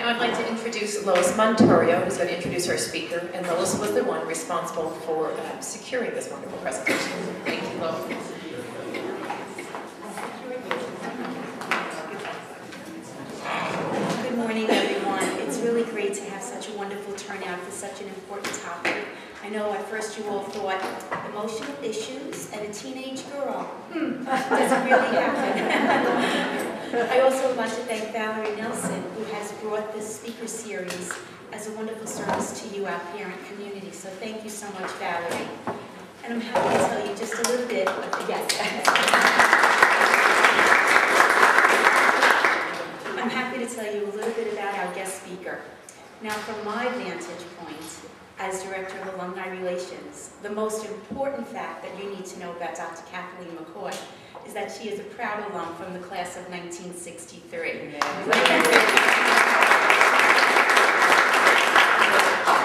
Now I'd like to introduce Lois Montorio, who's going to introduce our speaker, and Lois was the one responsible for uh, securing this wonderful presentation. Thank you, Lois. Good morning, everyone. It's really great to have such a wonderful turnout for such an important topic. I know at first you all thought emotional issues and a teenage girl. Hmm, does it really happen? I also want to thank Valerie Nelson, who has brought this speaker series as a wonderful service to you, our parent community. So thank you so much, Valerie. And I'm happy to tell you just a little bit yes. I'm happy to tell you a little bit about our guest speaker. Now, from my vantage point as Director of Alumni Relations, the most important fact that you need to know about Dr. Kathleen McCoy is that she is a proud alum from the class of 1963.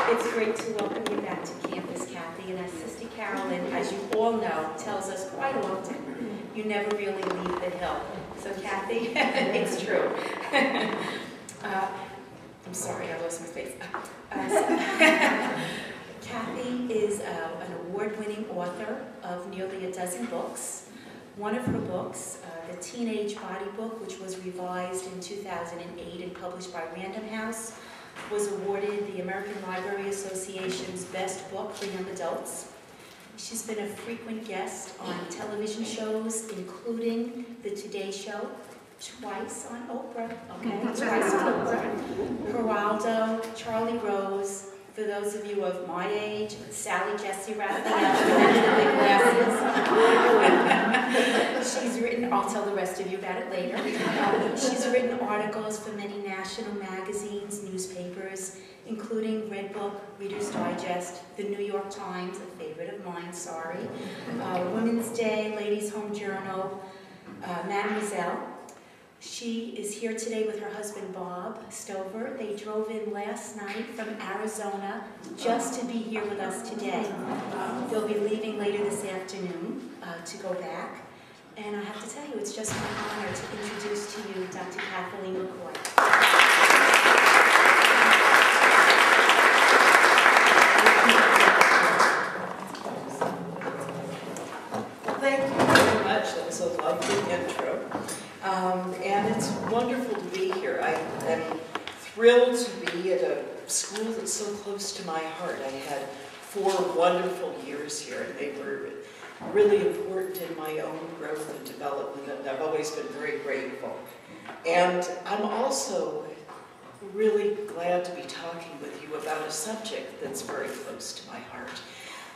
It's great to welcome you back to campus, Kathy, and as Sister Carolyn, as you all know, tells us quite often, you never really leave the hill. So Kathy, it's true. uh, I'm sorry, I lost my face. Uh, so Kathy is uh, an award-winning author of nearly a dozen books. One of her books, uh, The Teenage Body Book, which was revised in 2008 and published by Random House, was awarded the American Library Association's Best Book for Young Adults. She's been a frequent guest on television shows, including The Today Show, twice on Oprah, okay, twice on Oprah, Geraldo, Charlie Rose, for those of you of my age, Sally Jessy Raphael, She's written, I'll tell the rest of you about it later. She's written articles for many national magazines, newspapers, including Redbook, Reader's Digest, the New York Times, a favorite of mine, sorry, uh, Women's Day, Ladies' Home Journal, uh, Mademoiselle. She is here today with her husband Bob Stover. They drove in last night from Arizona just to be here with us today. They'll be leaving later this afternoon uh, to go back. And I have to tell you, it's just my honor to introduce to you Dr. Kathleen McCoy. Thank you very much. That was a lovely intro. Um, and it's wonderful to be here. I am thrilled to be at a school that's so close to my heart. I had four wonderful years here, and they were really important in my own growth and development, and I've always been very grateful. And I'm also really glad to be talking with you about a subject that's very close to my heart.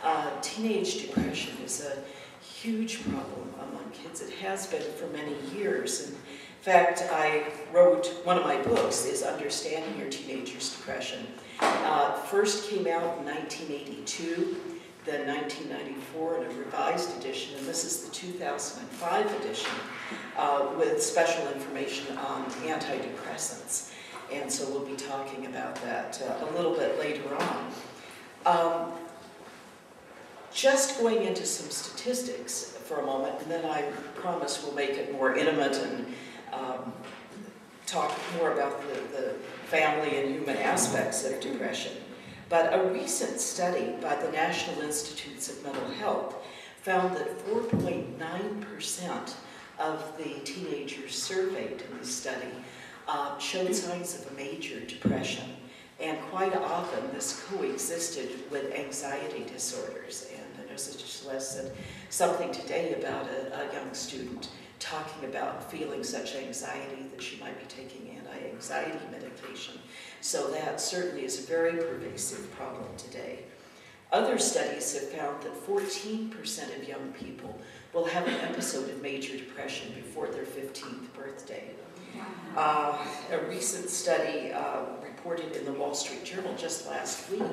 Uh, teenage depression is a huge problem among kids. It has been for many years. In fact, I wrote, one of my books is Understanding Your Teenager's Depression. Uh, first came out in 1982, then 1994 in a revised edition, and this is the 2005 edition uh, with special information on antidepressants. And so we'll be talking about that uh, a little bit later on. Um, just going into some statistics for a moment, and then I promise we'll make it more intimate and um, talk more about the, the family and human aspects of depression. But a recent study by the National Institutes of Mental Health found that 4.9% of the teenagers surveyed in the study uh, showed signs of a major depression. And quite often this coexisted with anxiety disorders. And I know Sister Celeste said something today about a, a young student talking about feeling such anxiety that she might be taking anti-anxiety medication. So that certainly is a very pervasive problem today. Other studies have found that 14% of young people will have an episode of major depression before their 15th birthday. Uh, a recent study uh, reported in the Wall Street Journal just last week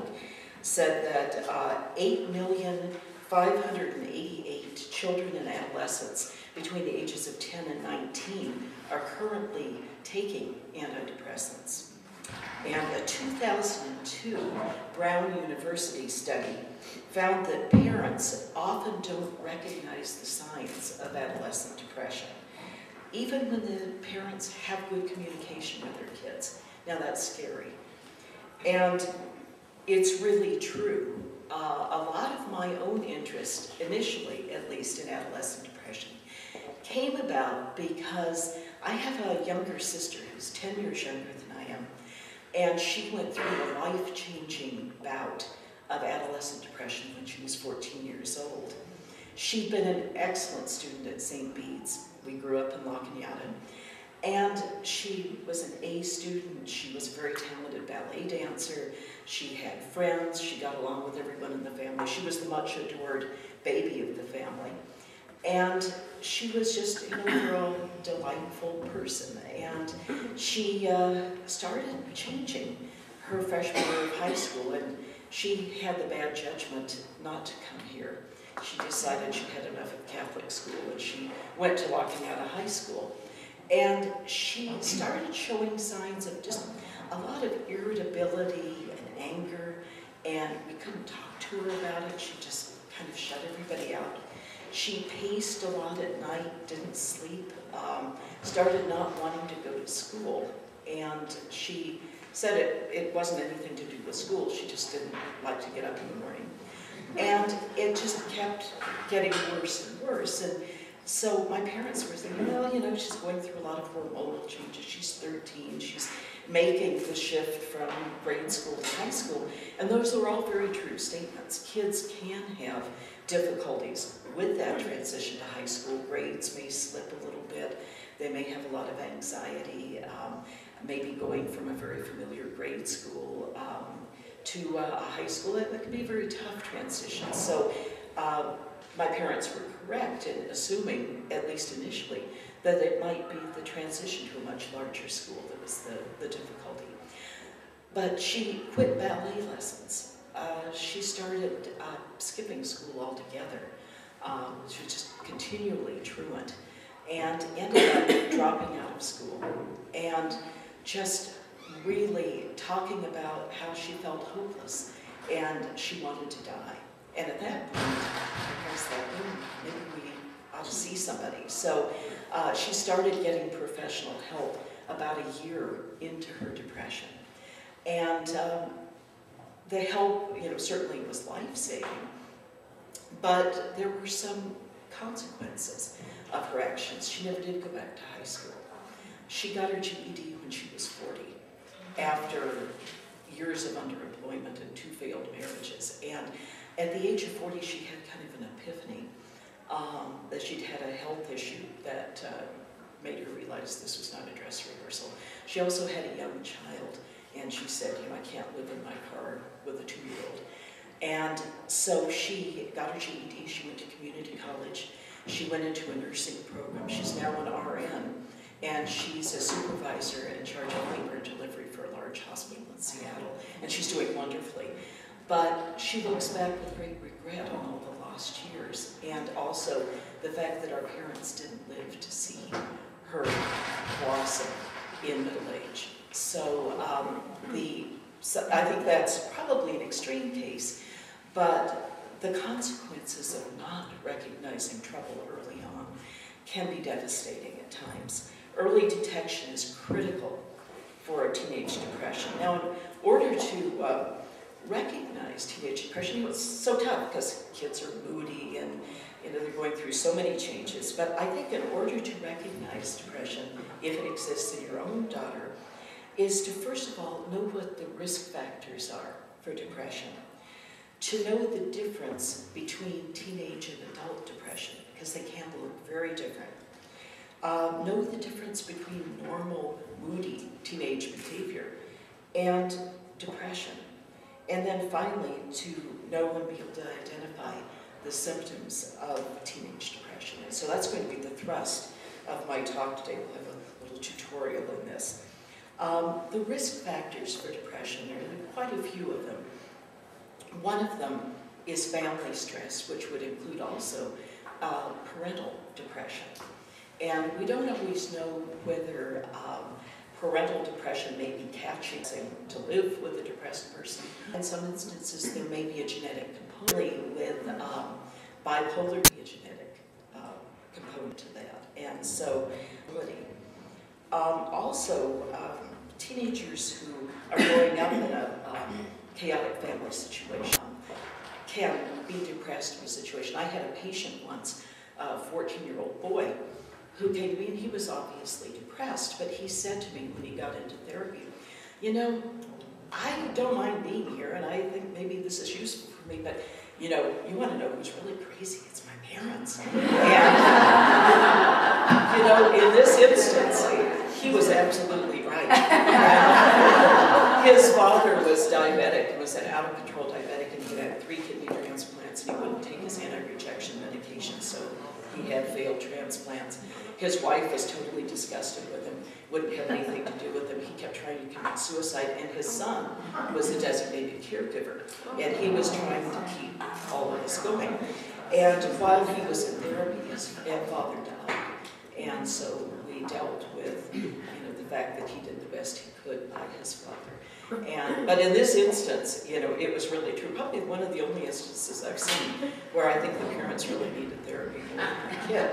said that uh, 8,588 children and adolescents between the ages of 10 and 19 are currently taking antidepressants. And a 2002 Brown University study found that parents often don't recognize the signs of adolescent depression. Even when the parents have good communication with their kids, Now that's scary. And it's really true. Uh, a lot of my own interest, initially at least in adolescent came about because I have a younger sister who's 10 years younger than I am, and she went through a life-changing bout of adolescent depression when she was 14 years old. She'd been an excellent student at St. Bede's. We grew up in La Cañada. And she was an A student. She was a very talented ballet dancer. She had friends. She got along with everyone in the family. She was the much adored baby of the family. And she was just an overall delightful person. And she uh, started changing her freshman year of high school. And she had the bad judgment not to come here. She decided she had enough of Catholic school and she went to La Cañada High School. And she started showing signs of just a lot of irritability and anger, and we couldn't talk to her about it. She just kind of shut everybody out. She paced a lot at night, didn't sleep, um, started not wanting to go to school, and she said it, it wasn't anything to do with school, she just didn't like to get up in the morning. And it just kept getting worse and worse. And so my parents were saying, well, you know, she's going through a lot of hormonal changes. She's 13. She's making the shift from grade school to high school. And those are all very true statements. Kids can have difficulties with that transition to high school. Grades may slip a little bit. They may have a lot of anxiety, um, maybe going from a very familiar grade school um, to uh, a high school. It, can be a very tough transition. So uh, my parents were correct in assuming, at least initially, that it might be the transition to a much larger school that was the, the difficulty. But she quit ballet lessons. Uh, she started uh, skipping school altogether. Um, she was just continually truant and ended up dropping out of school and just really talking about how she felt hopeless and she wanted to die. And at that point, I was like, oh, maybe we ought to see somebody. So uh, she started getting professional help about a year into her depression. And um, the help, you know, certainly was life-saving, but there were some consequences of her actions. She never did go back to high school. She got her GED when she was 40, after years of underemployment and two failed marriages. And at the age of 40, she had kind of an epiphany um, that she'd had a health issue that uh, made her realize this was not a dress rehearsal. She also had a young child, and she said, you know, I can't live in my car with a two-year-old. And so she got her GED, she went to community college, she went into a nursing program, she's now an RN, and she's a supervisor in charge of labor and delivery for a large hospital in Seattle, and she's doing wonderfully. But she looks back with great regret on all the lost years, and also the fact that our parents didn't live to see her blossom in middle age. So, um, the, so I think that's probably an extreme case, but the consequences of not recognizing trouble early on can be devastating at times. Early detection is critical for a teenage depression. Now, in order to uh, recognize teenage depression. It's so tough because kids are moody and you know, they're going through so many changes. But I think in order to recognize depression, if it exists in your own daughter, is to first of all know what the risk factors are for depression. To know the difference between teenage and adult depression, because they can look very different. Um, know the difference between normal, moody teenage behavior and depression. And then finally, to know and be able to identify the symptoms of teenage depression. And so that's going to be the thrust of my talk today. We'll have a little tutorial in this. Um, the risk factors for depression, there are quite a few of them. One of them is family stress, which would include also uh, parental depression. And we don't always know whether um, parental depression may be catching to live with a depressed person. In some instances, there may be a genetic component with um, bipolar, be a genetic uh, component to that. And so, um, also, um, teenagers who are growing up in a um, chaotic family situation can be depressed in a situation. I had a patient once, a 14-year-old boy, who came to me and he was obviously depressed, but he said to me when he got into therapy, you know, I don't mind being here and I think maybe this is useful for me, but you know, you want to know who's really crazy? It's my parents. And, you know, in this instance, he was absolutely right. His father was diabetic, was an out-of-control diabetic, and he had three kidney transplants, and he wouldn't take his anti-rejection medication, so he had failed transplants. His wife was totally disgusted with him, wouldn't have anything to do with him. He kept trying to commit suicide, and his son was the designated caregiver, and he was trying to keep all of this going. And while he was in therapy, his father died, and so we dealt with, you know, the fact that he did the best he could by his father. And, but in this instance, you know, it was really true. Probably one of the only instances I've seen where I think the parents really needed therapy the kid.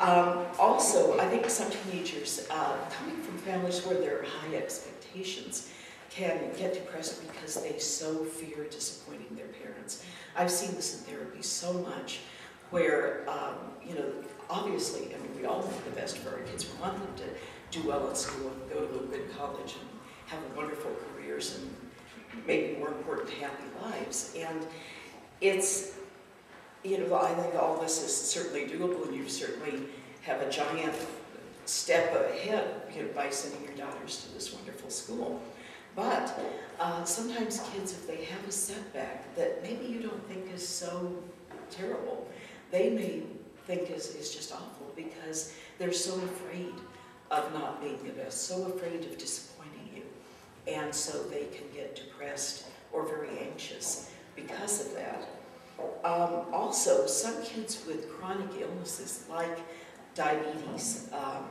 Um, also, I think some teenagers uh, coming from families where there are high expectations can get depressed because they so fear disappointing their parents. I've seen this in therapy so much where, um, you know, obviously, I mean, we all want the best for our kids. We want them to do well at school and go to a good college and have wonderful careers and maybe more important, happy lives. And it's you know, I think all this is certainly doable, and you certainly have a giant step ahead you know, by sending your daughters to this wonderful school. But uh, sometimes kids, if they have a setback that maybe you don't think is so terrible, they may think is, is just awful because they're so afraid of not being the best, so afraid of disappointing you. And so they can get depressed or very anxious because of that. Um, also, some kids with chronic illnesses like diabetes um,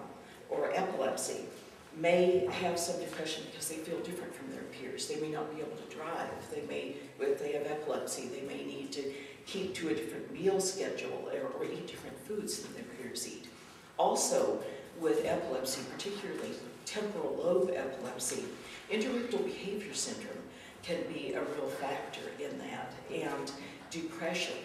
or epilepsy may have some depression because they feel different from their peers. They may not be able to drive. They may, if they have epilepsy, they may need to keep to a different meal schedule or, or eat different foods than their peers eat. Also, with epilepsy, particularly temporal lobe epilepsy, interictal behavior syndrome can be a real factor in that. And depression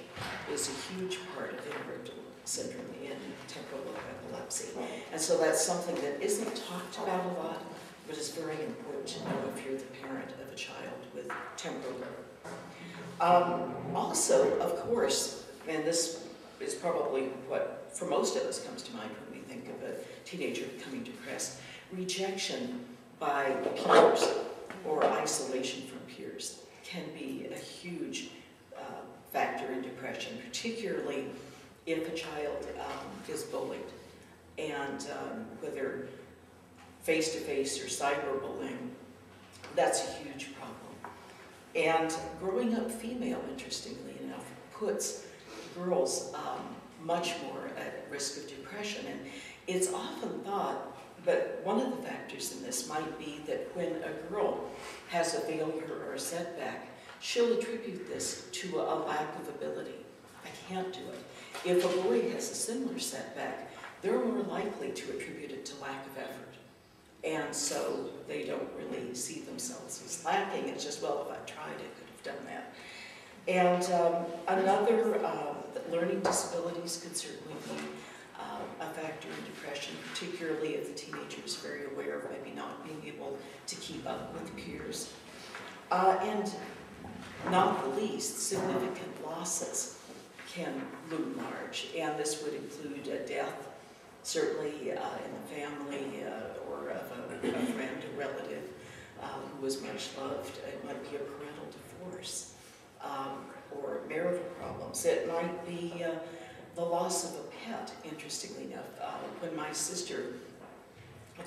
is a huge part of interictal syndrome in temporal lobe epilepsy. And so that's something that isn't talked about a lot, but it's very important to know if you're the parent of a child with temporal. Um, also, of course, and this is probably what, for most of us, comes to mind when we think of a teenager becoming depressed, rejection by peers or isolation from peers can be a huge factor in depression, particularly if a child um, is bullied. And um, whether face-to-face -face or cyberbullying, that's a huge problem. And growing up female, interestingly enough, puts girls um, much more at risk of depression. And it's often thought, but one of the factors in this might be that when a girl has a failure or a setback, she'll attribute this to a lack of ability. I can't do it. If a boy has a similar setback, they're more likely to attribute it to lack of effort. And so they don't really see themselves as lacking. It's just, well, if I tried, I could have done that. And um, another, uh, learning disabilities could certainly be uh, a factor in depression, particularly if the teenager is very aware of maybe not being able to keep up with peers. Uh, and not the least, significant losses can loom large, and this would include a death, certainly uh, in the family uh, or of a, a, friend or relative um, who was much loved. It might be a parental divorce um, or marital problems. It might be uh, the loss of a pet, interestingly enough. Uh, when my sister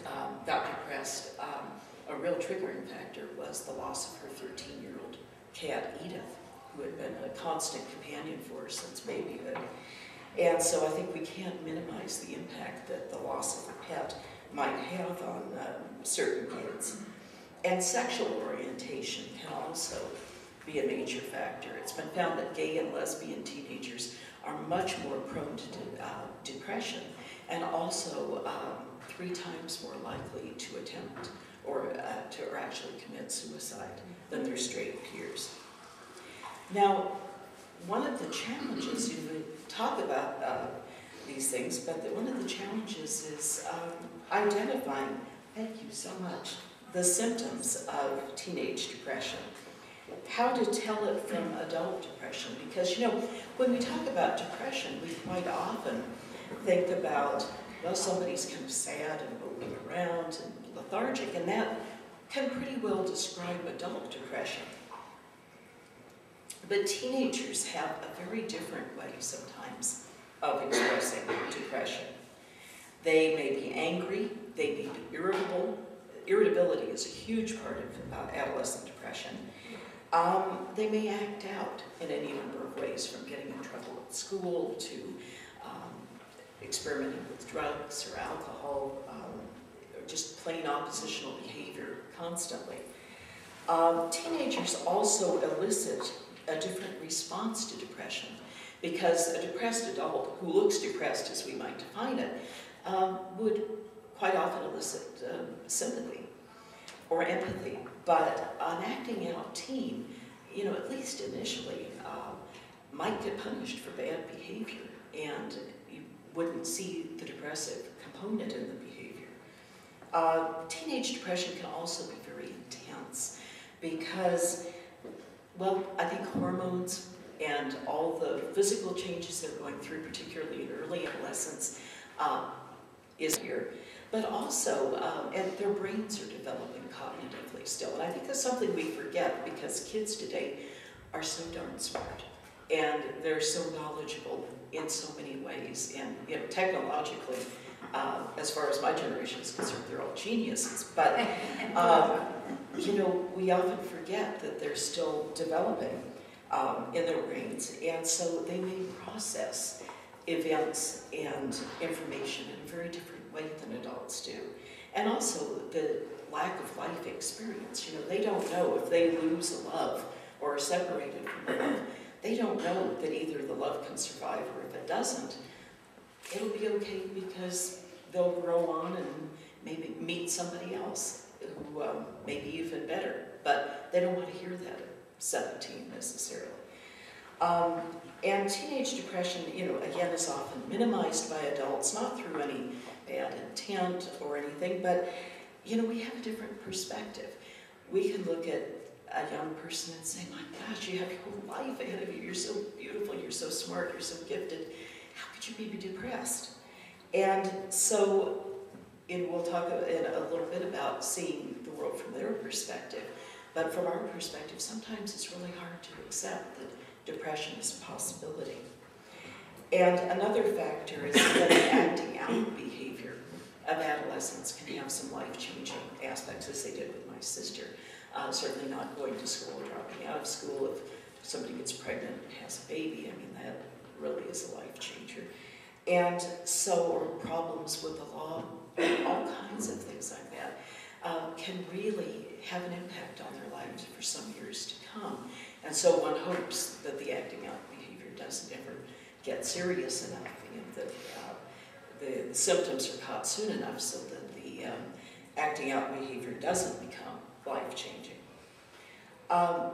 um, got depressed, um, a real triggering factor was the loss of her 13-year-old cat Edith, who had been a constant companion for her since babyhood. And so I think we can't minimize the impact that the loss of a pet might have on um, certain kids. And sexual orientation can also be a major factor. It's been found that gay and lesbian teenagers are much more prone to uh, depression and also um, three times more likely to attempt or uh, to or actually commit suicide than their straight peers. Now, one of the challenges, you we talk about uh, these things, but the, one of the challenges is um, identifying, thank you so much, the symptoms of teenage depression. How to tell it from adult depression, because you know, when we talk about depression, we quite often think about, well, somebody's kind of sad and moving around and lethargic, and that can pretty well describe adult depression. But teenagers have a very different way sometimes of expressing depression. They may be angry, they may be irritable. Irritability is a huge part of uh, adolescent depression. Um, they may act out in any number of ways, from getting in trouble at school to um, experimenting with drugs or alcohol, um, or just plain oppositional behavior constantly. Um, teenagers also elicit a different response to depression because a depressed adult who looks depressed as we might define it um, would quite often elicit um, sympathy or empathy. But an acting out teen, you know, at least initially, uh, might get punished for bad behavior and you wouldn't see the depressive component in the behavior. Uh, teenage depression can also be very intense because well, I think hormones and all the physical changes they're going through, particularly in early adolescence, um, is here. But also, um, and their brains are developing cognitively still. And I think that's something we forget because kids today are so darn smart. And they're so knowledgeable in so many ways. And you know, technologically, um, as far as my generation is concerned, they're all geniuses. But um, you know, we often forget that they're still developing um, in their brains, and so they may process events and information in a very different way than adults do. And also the lack of life experience. You know, they don't know if they lose a love or are separated from a love, they don't know that either the love can survive or if it doesn't, it'll be okay because they'll grow on and maybe meet somebody else who um, may be even better, but they don't want to hear that at 17 necessarily. Um, and teenage depression, you know, again, is often minimized by adults, not through any bad intent or anything, but, you know, we have a different perspective. We can look at a young person and say, my gosh, you have your whole life ahead of you. You're so beautiful, you're so smart, you're so gifted. How could you be depressed? And so and we'll talk in a little bit about seeing the world from their perspective. But from our perspective, sometimes it's really hard to accept that depression is a possibility. And another factor is that acting out behavior of adolescents can have some life-changing aspects, as they did with my sister. Uh, certainly not going to school, dropping out of school. If somebody gets pregnant and has a baby, I mean, that really is a life changer. And so, or problems with the law all kinds of things like that, um, can really have an impact on their lives for some years to come. And so one hopes that the acting out behavior doesn't ever get serious enough, and that uh, the, the, symptoms are caught soon enough so that the um, acting out behavior doesn't become life-changing. Um,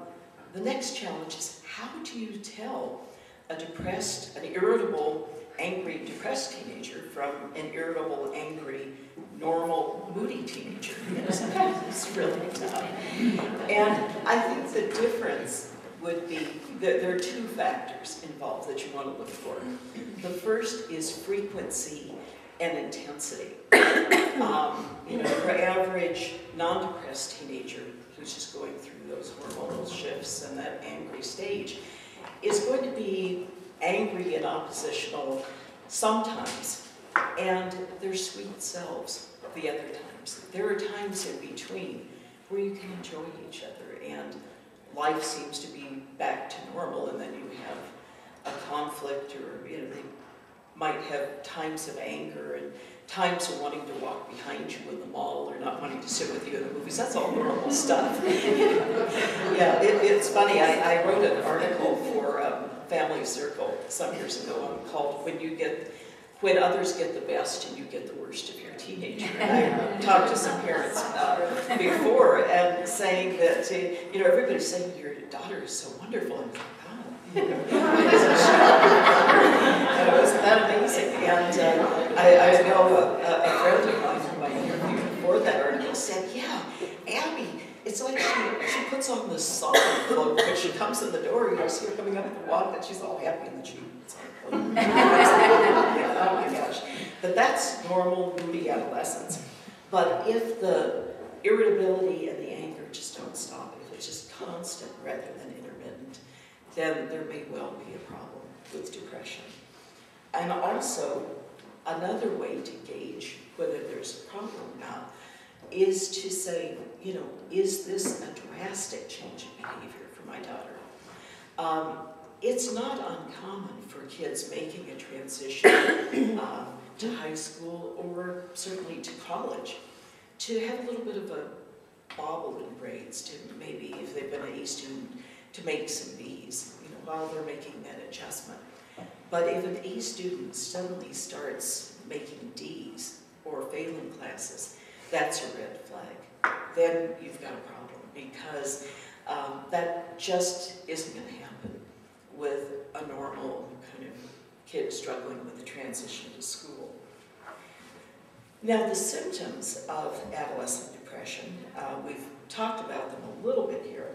the next challenge is how do you tell a depressed, an irritable angry, depressed teenager from an irritable, angry, normal, moody teenager. It's really tough. And I think the difference would be that there are two factors involved that you want to look for. The first is frequency and intensity. Um, you know, for average non-depressed teenager who's just going through those hormonal shifts and that angry stage is going to be angry and oppositional sometimes, and their sweet selves the other times. There are times in between where you can enjoy each other and life seems to be back to normal and then you have a conflict or you know they might have times of anger and times of wanting to walk behind you in the mall or not wanting to sit with you in the movies. That's all normal stuff. yeah, it, it's funny. I, I, wrote an article for um, Family Circle some years ago called When You Get when others get the best and you get the worst of your teenager. I talked to some parents uh, before and saying that, uh, you know, everybody's saying your daughter is so wonderful. And oh, you know, amazing. And uh, I, I know a, a friend of mine whom I interviewed for that article said, yeah, Abby, it's like she, she puts on this song cloak when she comes in the door, you know, see her coming up the walk, and she's all happy and the puts on a oh my gosh. But that's normal moody adolescence. But if the irritability and the anger just don't stop, if it's just constant rather than intermittent, then there may well be a problem with depression. And also, another way to gauge whether there's a problem or not is to say, you know, is this a drastic change in behavior for my daughter? Um, it's not uncommon for kids making a transition um, to high school or certainly to college to have a little bit of a bobble in grades, to maybe, if they've been an A student, to make some Bs, you know, while they're making that adjustment. But if an A student suddenly starts making Ds or failing classes, that's a red flag. Then you've got a problem because um, that just isn't going to happen with a normal kind of kid struggling with the transition to school. Now, the symptoms of adolescent depression, uh, we've talked about them a little bit here.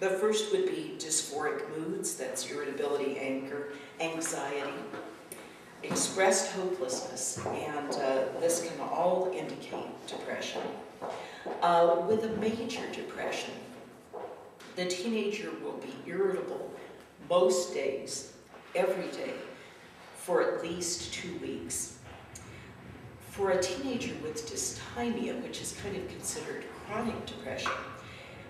The first would be dysphoric moods, that's irritability, anger, anxiety, expressed hopelessness, and uh, this can all indicate depression. Uh, with a major depression, the teenager will be irritable most days, every day, for at least two weeks. For a teenager with dysthymia, which is kind of considered chronic depression,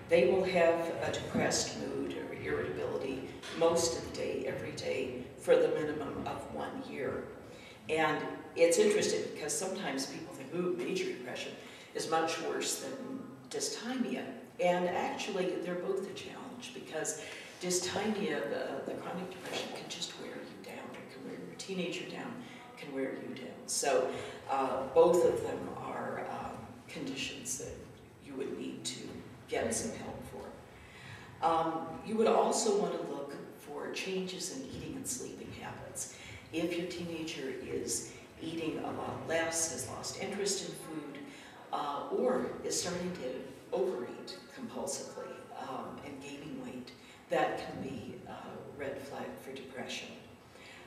they will have a depressed mood or irritability most of the day, every day, for the minimum of one year. And it's interesting because sometimes people think, ooh, major depression is much worse than dysthymia. And actually, they're both a challenge because dysthymia, the, the chronic depression, can just wear you down. It can wear your teenager down, can wear you down. So uh, both of them are um, conditions that you would need to get some help for. Um, you would also want to look for changes in eating and sleeping habits. If your teenager is eating a lot less, has lost interest in food, uh, or is starting to overeat compulsively um, and gaining weight, that can be a red flag for depression.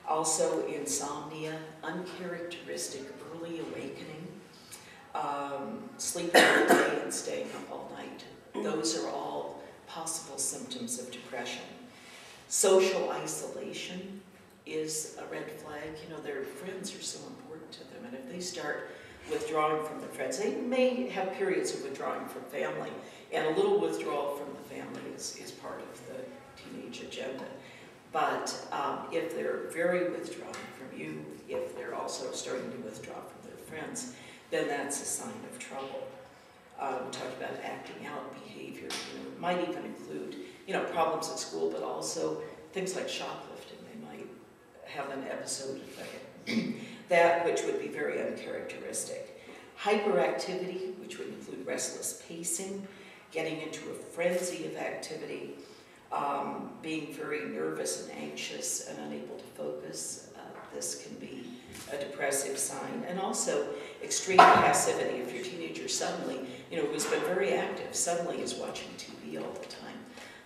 Also, insomnia, uncharacteristic early awakening, um, sleeping all day and staying up all night. Those are all possible symptoms of depression. Social isolation is a red flag. You know, their friends are so important to them, and if they start withdrawing from their friends, they may have periods of withdrawing from family, and a little withdrawal from the family is, is part of the teenage agenda. But um, if they're very withdrawn from you, if they're also starting to withdraw from their friends, then that's a sign of trouble. We talked about acting out behavior. You know, might even include, you know, problems at school, but also things like shoplifting. They might have an episode of that, that which would be very uncharacteristic. Hyperactivity, which would include restless pacing, getting into a frenzy of activity, um, being very nervous and anxious and unable to focus. Uh, this can be a depressive sign. And also extreme passivity. If your teenager suddenly, you know, who's been very active, suddenly is watching TV all the time,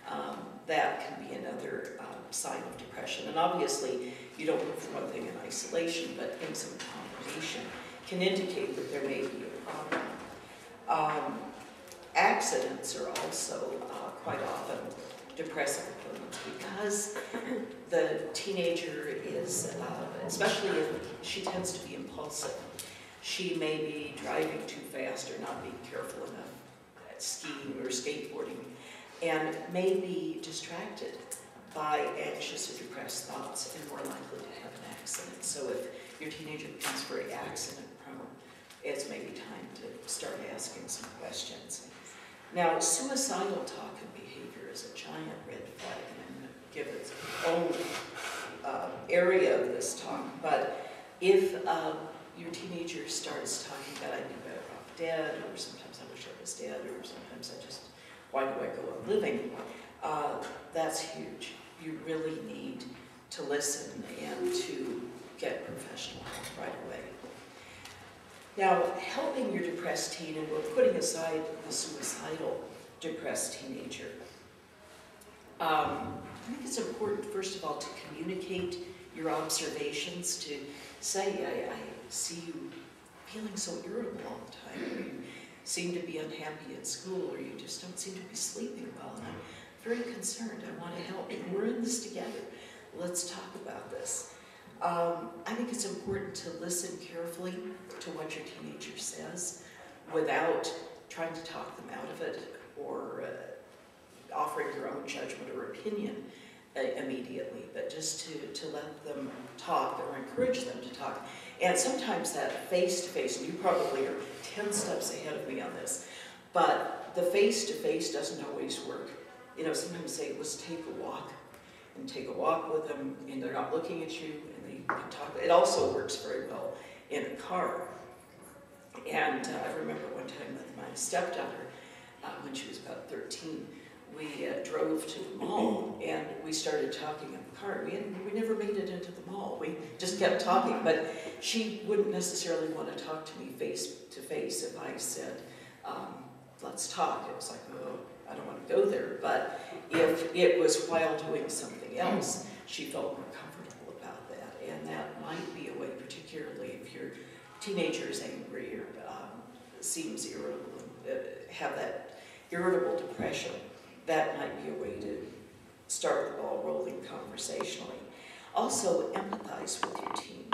um, that can be another uh, sign of depression. And obviously, you don't look for one thing in isolation, but things in combination can indicate that there may be a problem. Um, accidents are also uh, quite often depressive components because the teenager is, uh, especially if she tends to be impulsive, she may be driving too fast or not being careful enough at skiing or skateboarding and may be distracted by anxious or depressed thoughts and more likely to have an accident. So if your teenager becomes very accident prone, it's maybe time to start asking some questions. Now, suicidal talk and a giant red flag, and I'm going to give its own uh, area of this talk, but if uh, your teenager starts talking about, I'd be better off dead, or sometimes I wish I was dead, or sometimes I just, why do I go on living? Uh, that's huge. You really need to listen and to get professional help right away. Now, helping your depressed teen, and we're putting aside the suicidal depressed teenager. Um, I think it's important, first of all, to communicate your observations, to say, I, I see you feeling so irritable all the time, or you seem to be unhappy at school, or you just don't seem to be sleeping well, and I'm very concerned, I want to help, and we're in this together. Let's talk about this. Um, I think it's important to listen carefully to what your teenager says without trying to talk them out of it or uh, offering your own judgment or opinion uh, immediately, but just to, to let them talk or encourage them to talk. And sometimes that face-to-face, and you probably are 10 steps ahead of me on this, but the face-to-face doesn't always work. You know, sometimes say, let's take a walk, and take a walk with them, and they're not looking at you, and they can talk. It also works very well in a car. And uh, I remember one time with my stepdaughter, uh, when she was about 13, we uh, drove to the mall and we started talking in the car. We, we never made it into the mall. We just kept talking, but she wouldn't necessarily want to talk to me face to face if I said, um, let's talk. It was like, oh, I don't want to go there. But if it was while doing something else, she felt more comfortable about that. And that might be a way, particularly if your teenager is angry or um, seems irritable, uh, have that irritable depression, that might be a way to start the ball rolling conversationally. Also, empathize with your team.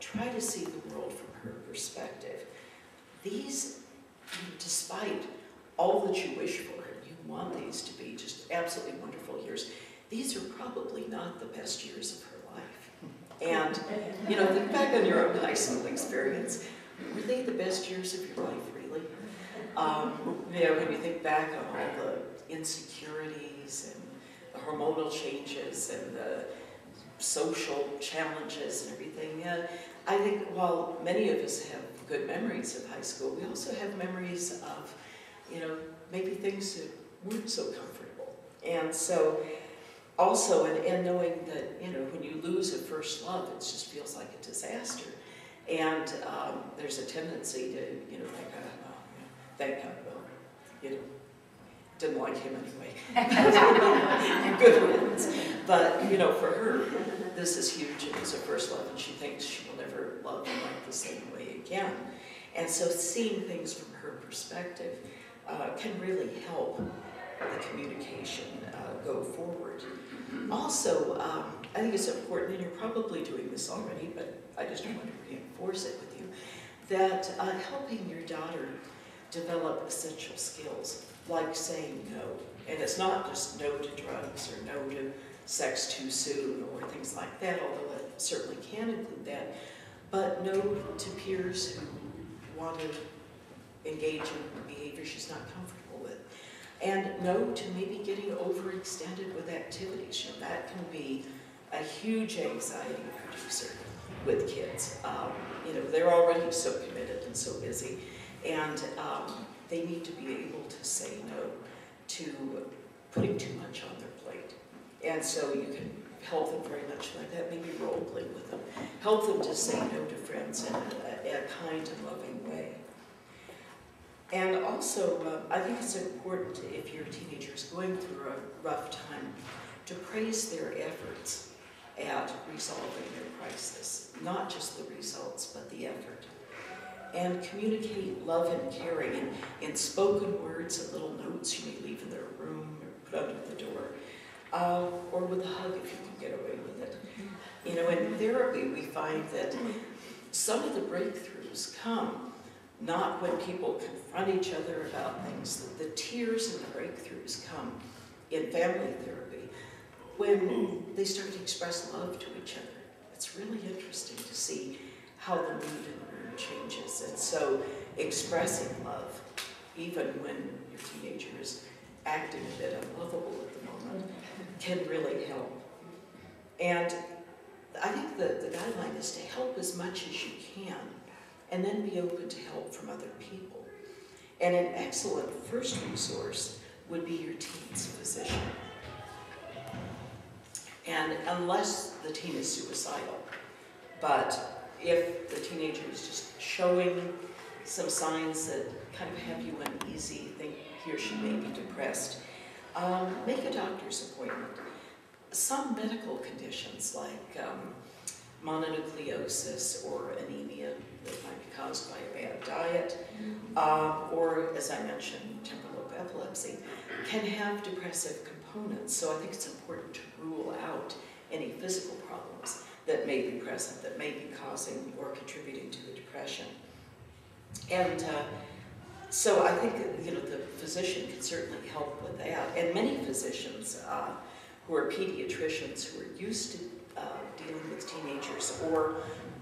Try to see the world from her perspective. These, despite all that you wish for, and you want these to be just absolutely wonderful years, these are probably not the best years of her life. And, you know, think back on your own high school experience. Were they the best years of your life, really? Um, you know, when you think back on all the insecurities and the hormonal changes and the social challenges and everything, uh, I think while many of us have good memories of high school, we also have memories of, you know, maybe things that weren't so comfortable. And so also, and, and knowing that, you know, when you lose a first love, it just feels like a disaster. And um, there's a tendency to, you know, think, oh, well, thank God, well, you know, didn't like him anyway. Good riddance. But, you know, for her, this is huge. It was her first love, and she thinks she will never love him like the same way again. And so seeing things from her perspective uh, can really help the communication uh, go forward. Also, um, I think it's important, and you're probably doing this already, but I just want to reinforce it with you, that uh, helping your daughter develop essential skills, like saying no. And it's not just no to drugs or no to sex too soon or things like that, although it certainly can include that, but no to peers who want to engage in behavior she's not comfortable with. And no to maybe getting overextended with activities. You know, that can be a huge anxiety producer with kids. Um, you know, they're already so committed and so busy, and um, they need to be able to say no to putting too much on their plate. And so you can help them very much like that, maybe role play with them. Help them to say no to friends in a, a kind and loving way. And also, uh, I think it's important if your teenager is going through a rough time to praise their efforts at resolving their crisis, not just the results, but the effort. And communicate love and caring in, in spoken words and little notes you may leave in their room or put under the door, uh, or with a hug if you can get away with it. You know, in therapy, we find that some of the breakthroughs come not when people confront each other about things. The, the tears and the breakthroughs come in family therapy when they start to express love to each other. It's really interesting to see how the mood room changes. And so expressing love, even when your teenager is acting a bit unlovable at the moment, can really help. And I think the, the guideline is to help as much as you can and then be open to help from other people. And an excellent first resource would be your teen's physician. And unless the teen is suicidal, but if the teenager is just showing some signs that kind of have you uneasy, think he or she may be depressed, um, make a doctor's appointment. Some medical conditions like um, mononucleosis or anemia that might be caused by a bad diet, uh, or as I mentioned, temporal lobe epilepsy, can have depressive components. So I think it's important to rule out any physical problems that may be present, that may be causing or contributing to the depression. And uh, so I think you know the physician can certainly help with that. And many physicians uh, who are pediatricians who are used to uh, dealing with teenagers or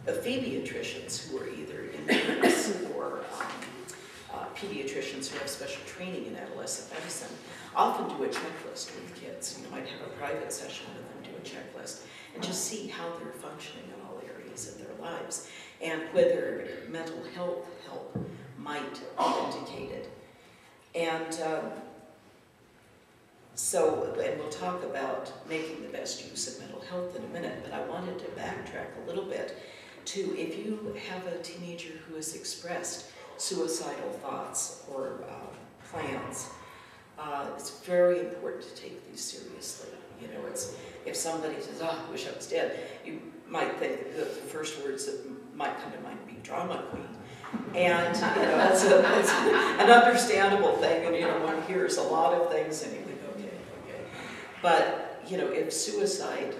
pediatricians who are either internists or um, uh, pediatricians who have special training in adolescent medicine often do a checklist with kids. You might have a private session with them, do a checklist, and just see how they're functioning in all areas of their lives and whether mental health help might be indicated. And um, so, and we'll talk about making the best use of mental health in a minute, but I wanted to backtrack a little bit to if you have a teenager who has expressed suicidal thoughts or uh, plans, uh, it's very important to take these seriously. You know, it's if somebody says, "Oh, I wish I was dead," you might think the first words that might come to mind be drama queen. And you know, that's, a, that's an understandable thing, and you know, one hears a lot of things, and you think, okay, okay. But you know, if suicide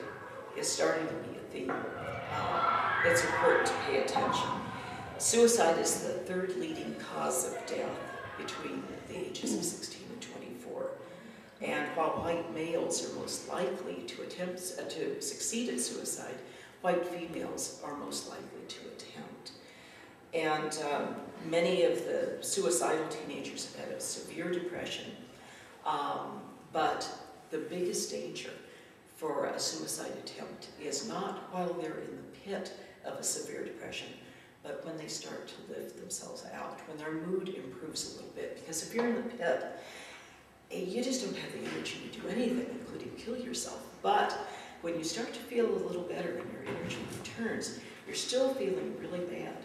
is starting to be a theme, uh, it's important to pay attention. Suicide is the third leading cause of death between the ages of 16 and 24. And while white males are most likely to attempt uh, to succeed at suicide, white females are most likely to attempt. And um, many of the suicidal teenagers have had a severe depression, um, but the biggest danger for a suicide attempt is not while they're in the pit of a severe depression, but when they start to lift themselves out, when their mood improves a little bit. Because if you're in the pit, you just don't have the energy to do anything, including kill yourself. But when you start to feel a little better and your energy returns, you're still feeling really bad.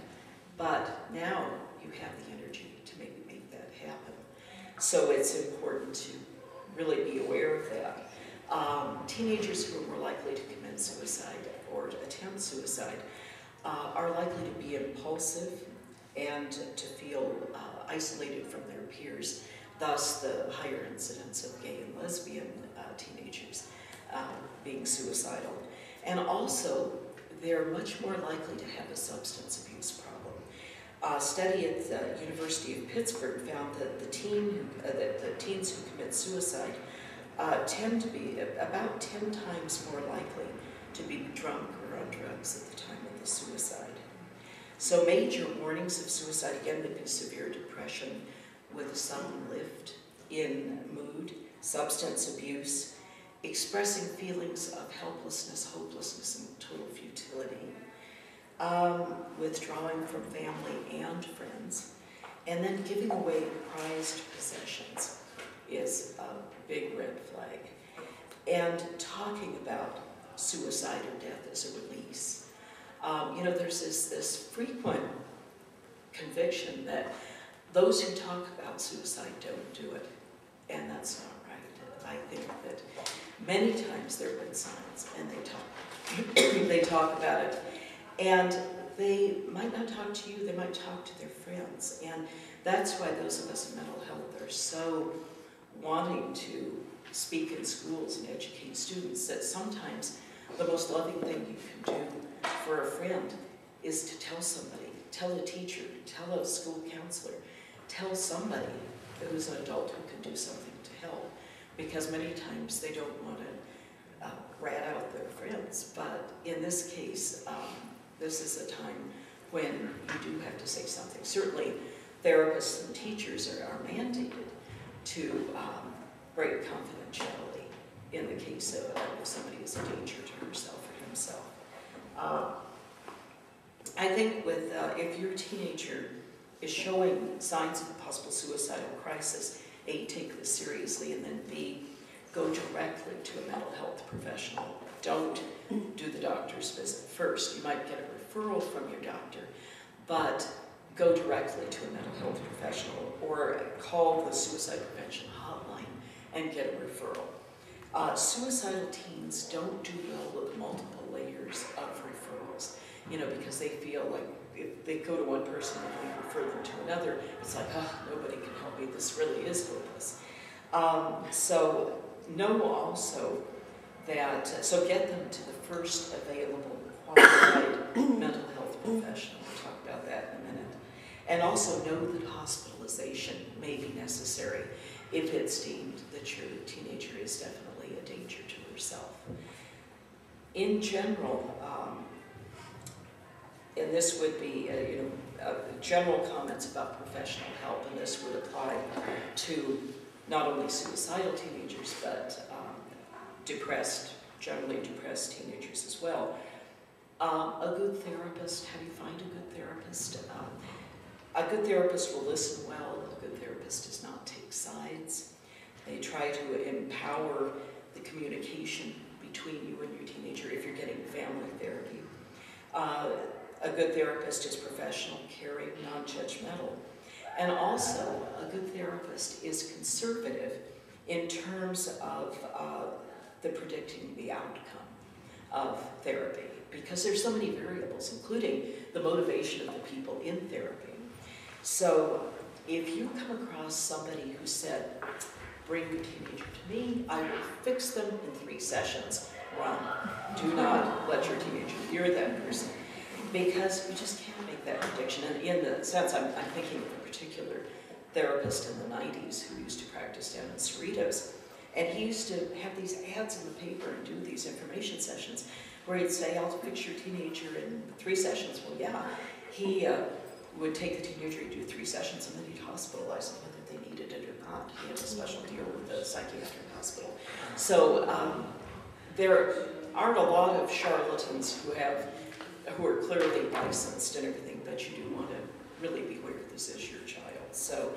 But now you have the energy to maybe make that happen. So it's important to really be aware of that. Um, teenagers who are more likely to commit suicide or attempt suicide uh, are likely to be impulsive and to feel uh, isolated from their peers, thus the higher incidence of gay and lesbian uh, teenagers uh, being suicidal. And also, they're much more likely to have a substance abuse problem. A study at the University of Pittsburgh found that the, teen, uh, that the teens who commit suicide uh, tend to be about 10 times more likely to be drunk or on drugs at the time of the suicide. So major warnings of suicide, again, would be severe depression with sudden lift in mood, substance abuse, expressing feelings of helplessness, hopelessness, and total futility, um, withdrawing from family and friends, and then giving away prized possessions is a big red flag. And talking about suicide or death as a release. Um, you know, there's this, this frequent conviction that those who talk about suicide don't do it, and that's not right. I think that many times there have been signs, and they talk, they talk about it, and they might not talk to you, they might talk to their friends, and that's why those of us in mental health are so wanting to speak in schools and educate students that sometimes the most loving thing you can do for a friend is to tell somebody, tell a teacher, tell a school counselor, tell somebody who's an adult who can do something to help. Because many times they don't want to uh, rat out their friends. But in this case, um, this is a time when you do have to say something. Certainly, therapists and teachers are, are mandated to um, break confidentiality in the case of uh, if somebody is a danger to herself or himself. Uh, I think with, uh, if your teenager is showing signs of a possible suicidal crisis, A, take this seriously, and then B, go directly to a mental health professional. Don't do the doctor's visit first. You might get a referral from your doctor, but go directly to a mental health professional or call the suicide prevention hotline and get a referral. Uh, suicidal teens don't do well with multiple layers of referrals, you know, because they feel like if they go to one person and we refer them to another, it's like, oh, nobody can help me, this really is hopeless. Um, so know also that, so get them to the first available qualified mental health professional. We'll talk about that in a minute. And also know that hospitalization may be necessary if it's deemed that your teenager is definitely a danger to herself. In general, um, and this would be, uh, you know, uh, general comments about professional help, and this would apply to not only suicidal teenagers, but um, depressed, generally depressed teenagers as well. Um, a good therapist, how do you find a good therapist? Um, a good therapist will listen well, a good therapist does not take sides. They try to empower the communication between you and your teenager if you're getting family therapy. Uh, a good therapist is professional, caring, non-judgmental. And also, a good therapist is conservative in terms of uh, the predicting the outcome of therapy because there's so many variables, including the motivation of the people in therapy. So if you come across somebody who said, bring your teenager to me, I will fix them in three sessions, run. Do not let your teenager hear that person because you just can't make that prediction. And in the sense, I'm, I'm thinking of a particular therapist in the 90s who used to practice down in Cerritos. And he used to have these ads in the paper and do these information sessions where he'd say, I'll fix your teenager in three sessions. Well, yeah. He uh, would take the teenager, he'd do three sessions, and then he'd hospitalize them whether they needed it or not. He had a special deal with the psychiatric hospital. So um, there aren't a lot of charlatans who have who are clearly licensed and everything, but you do want to really be aware this is your child. So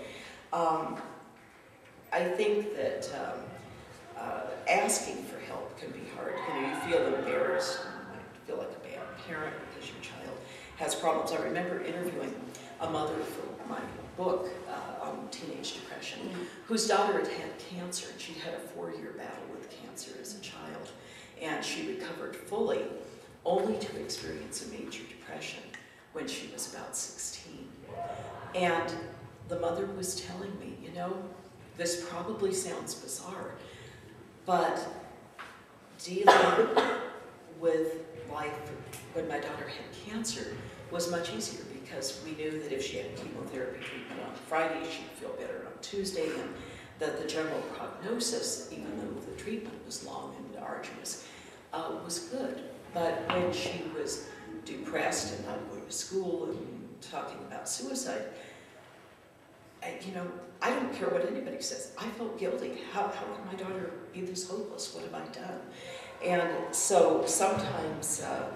um, I think that um, uh, asking for help can be hard. You know, you feel embarrassed, you might feel like a bad parent because your child has problems. I remember interviewing a mother for my book uh, on teenage depression, mm -hmm. whose daughter had had cancer, and she had a four-year battle with cancer as a child, and she recovered fully only to experience a major depression when she was about 16. And the mother was telling me, you know, this probably sounds bizarre, but dealing with life when my daughter had cancer was much easier because we knew that if she had chemotherapy treatment on Friday, she'd feel better on Tuesday, and that the general prognosis, even though the treatment was long and arduous, uh, was good. But when she was depressed and not going to school and talking about suicide, I, you know, I don't care what anybody says. I felt guilty. How, how can my daughter be this hopeless? What have I done? And so sometimes uh,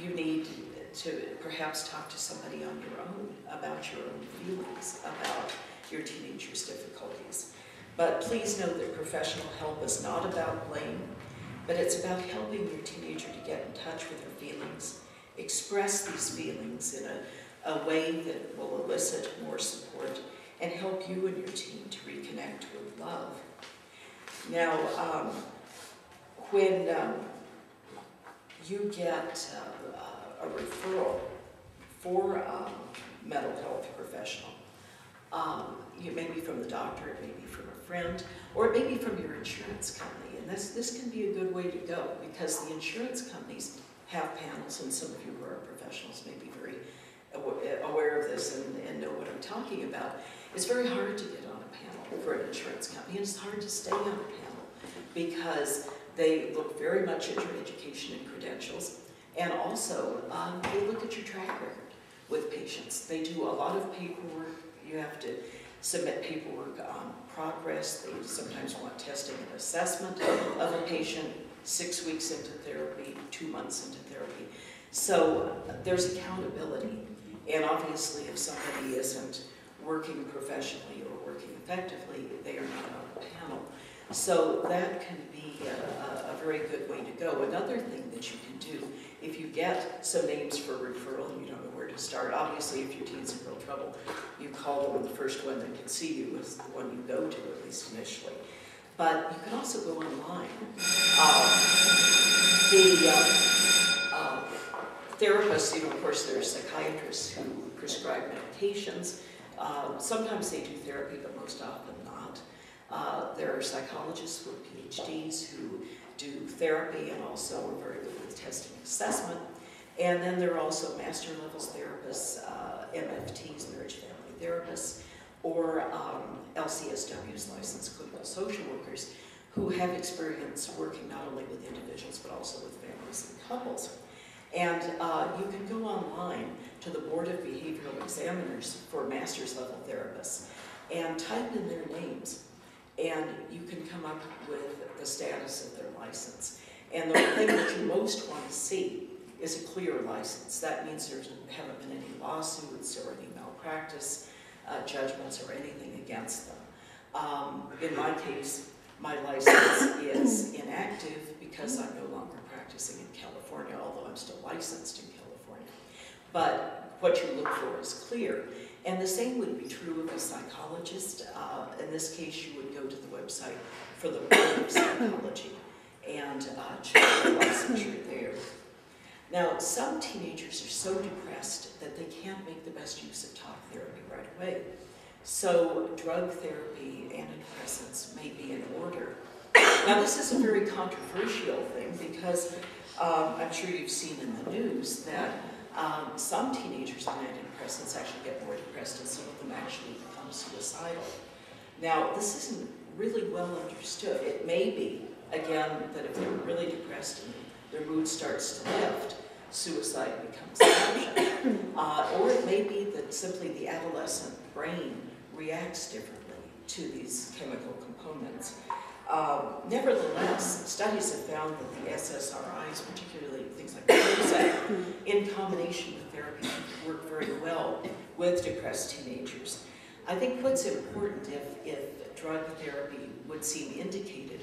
you need to perhaps talk to somebody on your own about your own feelings, about your teenager's difficulties. But please know that professional help is not about blame. But it's about helping your teenager to get in touch with her feelings, express these feelings in a, a way that will elicit more support and help you and your teen to reconnect with love. Now, um, when um, you get uh, a referral for a mental health professional, um, you may be from the doctor, it may be from a friend, or it may be from your insurance company. This, this can be a good way to go because the insurance companies have panels, and some of you who are professionals may be very aware of this and, and know what I'm talking about. It's very hard to get on a panel for an insurance company, and it's hard to stay on a panel because they look very much at your education and credentials, and also um, they look at your track record with patients. They do a lot of paperwork. You have to submit paperwork on progress. They sometimes want testing and assessment of a patient. six weeks into therapy, two months into therapy. So there's accountability. And obviously, if somebody isn't working professionally or working effectively, they are not on the panel. So that can be a, a, a very good way to go. Another thing that you can do, if you get some names for referral and you don't know start, obviously if your teen's in real trouble, you call them, the first one that can see you is the one you go to, at least initially. But you can also go online. Um, the uh, uh, therapists, you know, of course, there are psychiatrists who prescribe medications. Uh, sometimes they do therapy, but most often not. Uh, there are psychologists with PhDs who do therapy and also are very good with testing assessment. And then there are also master levels therapists, uh, MFTs, marriage family therapists, or um, LCSWs, licensed clinical social workers, who have experience working not only with individuals but also with families and couples. And uh, you can go online to the Board of Behavioral Examiners for master's level therapists and type in their names, and you can come up with the status of their license. And the thing that you most want to see is a clear license. That means there haven't been any lawsuits or any malpractice uh, judgments or anything against them. Um, in my case, my license is inactive because I'm no longer practicing in California, although I'm still licensed in California. But what you look for is clear. And the same would be true of a psychologist. Uh, in this case, you would go to the website for the Board of Psychology and uh, check the licensure there. Now, some teenagers are so depressed that they can't make the best use of talk therapy right away. So drug therapy, antidepressants may be in order. Now, this is a very controversial thing because um, I'm sure you've seen in the news that um, some teenagers on antidepressants actually get more depressed and some of them actually become suicidal. Now, this isn't really well understood. It may be, again, that if they're really depressed and their mood starts to lift, suicide becomes an. Uh, or it may be that simply the adolescent brain reacts differently to these chemical components. Um, nevertheless, studies have found that the SSRIs, particularly things like Prozac, in combination with therapy, work very well with depressed teenagers. I think what's important if, if drug therapy would seem indicated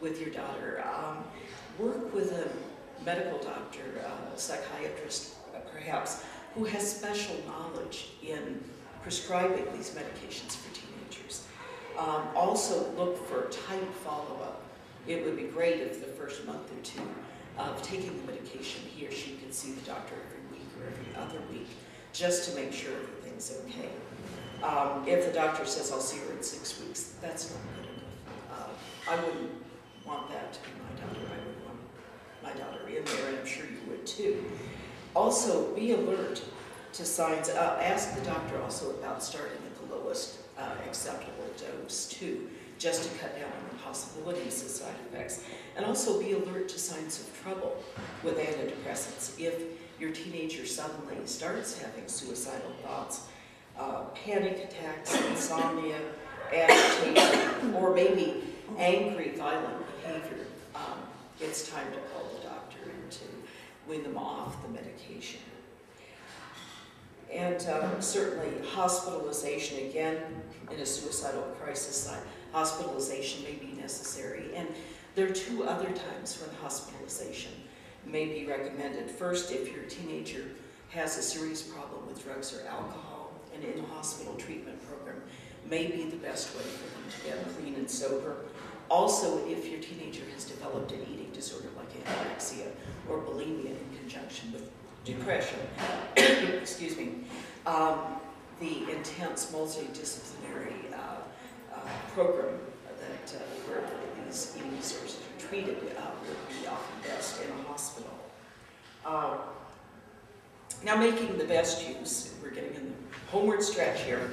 with your daughter, um, work with a medical doctor, a psychiatrist uh, perhaps, who has special knowledge in prescribing these medications for teenagers. Um, also look for tight follow-up. It would be great if the first month or two of taking the medication, he or she could see the doctor every week or every other week, just to make sure everything's okay. Um, if the doctor says, I'll see her in six weeks, that's not good enough. Uh, I wouldn't want that to be my doctor. I would my daughter in there, and I'm sure you would too. Also, be alert to signs. Uh, ask the doctor also about starting at the lowest uh, acceptable dose too, just to cut down on the possibilities of side effects. And also be alert to signs of trouble with antidepressants. If your teenager suddenly starts having suicidal thoughts, uh, panic attacks, insomnia, agitation, or maybe angry, violent it's time to call the doctor and to wean them off the medication. And um, certainly hospitalization, again, in a suicidal crisis, hospitalization may be necessary. And there are two other times when hospitalization may be recommended. First, if your teenager has a serious problem with drugs or alcohol, an in-hospital treatment program may be the best way for them to get clean and sober. Also, if your teenager has developed an eating disorder like anorexia or bulimia in conjunction with depression, excuse me, um, the intense multidisciplinary uh, uh, program that uh, where these eating disorders are treated uh, would be often best in a hospital. Uh, now, making the best use, we're getting in the homeward stretch here,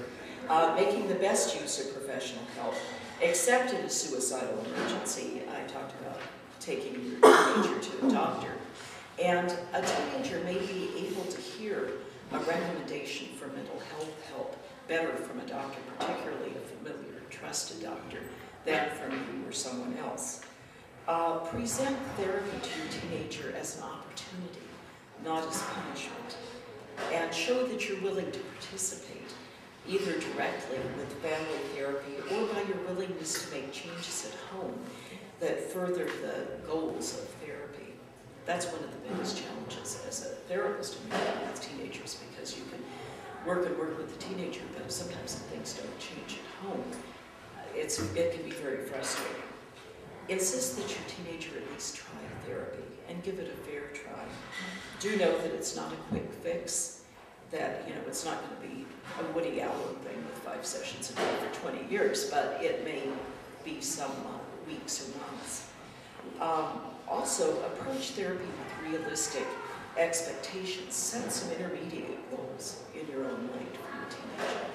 uh, making the best use of professional help, except in a suicidal emergency. I talked about taking your teenager to a doctor. And a teenager may be able to hear a recommendation for mental health help better from a doctor, particularly a familiar, trusted doctor, than from you or someone else. Uh, present therapy to your teenager as an opportunity, not as punishment. And show that you're willing to participate, either directly with family therapy or by your willingness to make changes at home that further the goals of therapy. That's one of the biggest challenges as a therapist in working with teenagers because you can work and work with the teenager, but sometimes things don't change at home. It's, it can be very frustrating. Insist that your teenager at least try therapy and give it a fair try. Do know that it's not a quick fix, that, you know, it's not going to be a Woody Allen thing with five sessions a day for 20 years, but it may be some uh, weeks or months. Um, also, approach therapy with realistic expectations. Set some intermediate goals in your own light for your teenager.